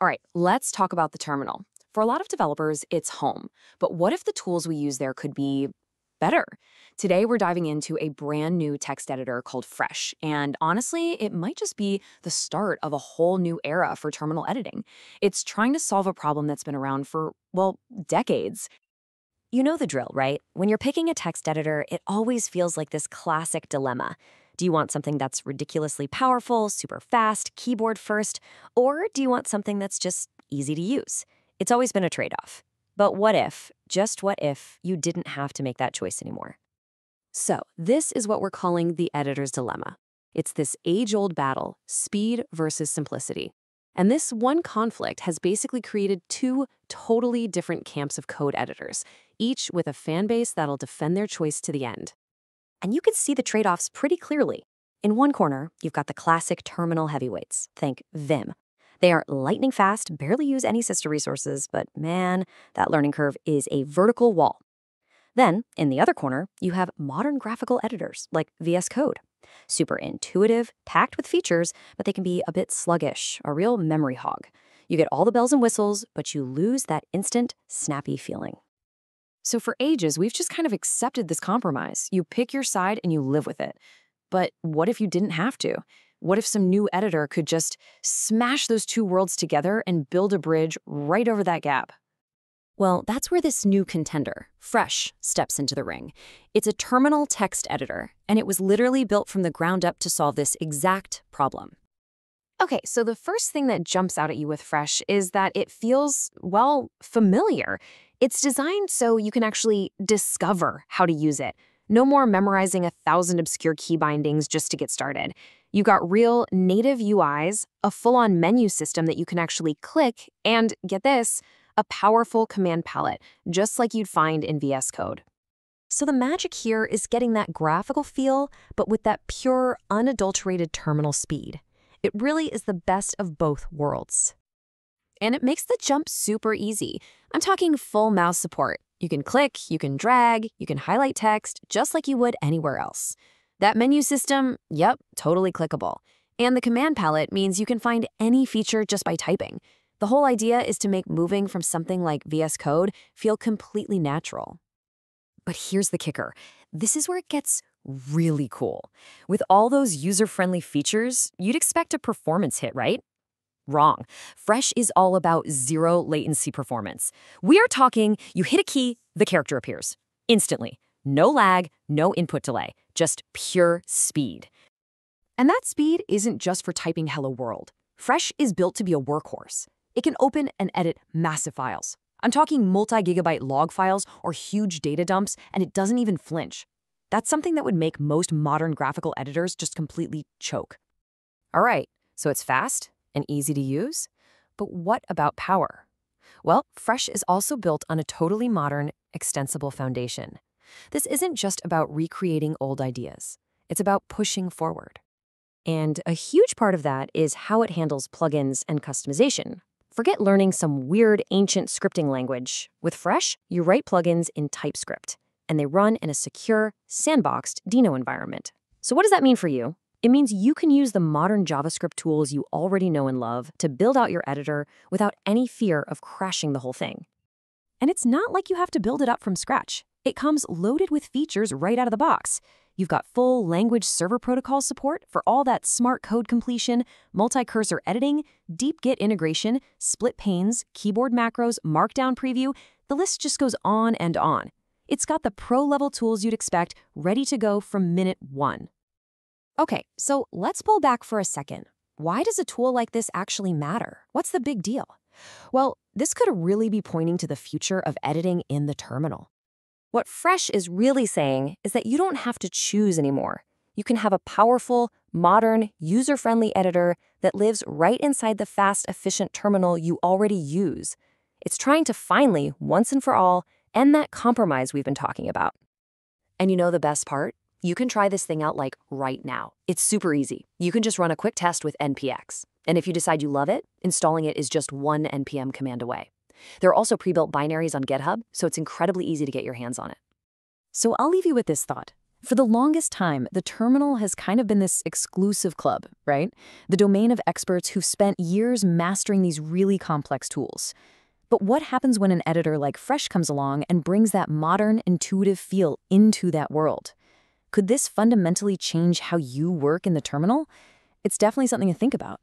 All right, let's talk about the terminal. For a lot of developers, it's home. But what if the tools we use there could be better? Today, we're diving into a brand new text editor called Fresh. And honestly, it might just be the start of a whole new era for terminal editing. It's trying to solve a problem that's been around for, well, decades. You know the drill, right? When you're picking a text editor, it always feels like this classic dilemma. Do you want something that's ridiculously powerful, super fast, keyboard first, or do you want something that's just easy to use? It's always been a trade off. But what if, just what if, you didn't have to make that choice anymore? So, this is what we're calling the editor's dilemma. It's this age old battle speed versus simplicity. And this one conflict has basically created two totally different camps of code editors, each with a fan base that'll defend their choice to the end. And you can see the trade offs pretty clearly. In one corner, you've got the classic terminal heavyweights, think Vim. They are lightning fast, barely use any system resources, but man, that learning curve is a vertical wall. Then, in the other corner, you have modern graphical editors like VS Code. Super intuitive, packed with features, but they can be a bit sluggish, a real memory hog. You get all the bells and whistles, but you lose that instant, snappy feeling. So for ages, we've just kind of accepted this compromise. You pick your side and you live with it. But what if you didn't have to? What if some new editor could just smash those two worlds together and build a bridge right over that gap? Well, that's where this new contender, Fresh, steps into the ring. It's a terminal text editor, and it was literally built from the ground up to solve this exact problem. Okay, so the first thing that jumps out at you with Fresh is that it feels, well, familiar. It's designed so you can actually discover how to use it. No more memorizing a thousand obscure key bindings just to get started. You've got real native UIs, a full on menu system that you can actually click, and get this, a powerful command palette, just like you'd find in VS Code. So the magic here is getting that graphical feel, but with that pure, unadulterated terminal speed. It really is the best of both worlds. And it makes the jump super easy. I'm talking full mouse support. You can click, you can drag, you can highlight text, just like you would anywhere else. That menu system, yep, totally clickable. And the command palette means you can find any feature just by typing. The whole idea is to make moving from something like VS Code feel completely natural. But here's the kicker. This is where it gets really cool. With all those user-friendly features, you'd expect a performance hit, right? Wrong. Fresh is all about zero latency performance. We are talking you hit a key, the character appears. Instantly. No lag, no input delay, just pure speed. And that speed isn't just for typing hello world. Fresh is built to be a workhorse. It can open and edit massive files. I'm talking multi-gigabyte log files or huge data dumps, and it doesn't even flinch. That's something that would make most modern graphical editors just completely choke. All right, so it's fast and easy to use, but what about power? Well, Fresh is also built on a totally modern, extensible foundation. This isn't just about recreating old ideas. It's about pushing forward. And a huge part of that is how it handles plugins and customization, Forget learning some weird ancient scripting language. With Fresh, you write plugins in TypeScript, and they run in a secure, sandboxed Deno environment. So what does that mean for you? It means you can use the modern JavaScript tools you already know and love to build out your editor without any fear of crashing the whole thing. And it's not like you have to build it up from scratch. It comes loaded with features right out of the box. You've got full language server protocol support for all that smart code completion, multi-cursor editing, deep Git integration, split panes, keyboard macros, markdown preview. The list just goes on and on. It's got the pro-level tools you'd expect ready to go from minute one. Okay, so let's pull back for a second. Why does a tool like this actually matter? What's the big deal? Well, this could really be pointing to the future of editing in the terminal. What Fresh is really saying is that you don't have to choose anymore. You can have a powerful, modern, user-friendly editor that lives right inside the fast, efficient terminal you already use. It's trying to finally, once and for all, end that compromise we've been talking about. And you know the best part? You can try this thing out like right now. It's super easy. You can just run a quick test with NPX. And if you decide you love it, installing it is just one NPM command away. There are also pre-built binaries on GitHub, so it's incredibly easy to get your hands on it. So I'll leave you with this thought. For the longest time, the terminal has kind of been this exclusive club, right? The domain of experts who've spent years mastering these really complex tools. But what happens when an editor like Fresh comes along and brings that modern, intuitive feel into that world? Could this fundamentally change how you work in the terminal? It's definitely something to think about.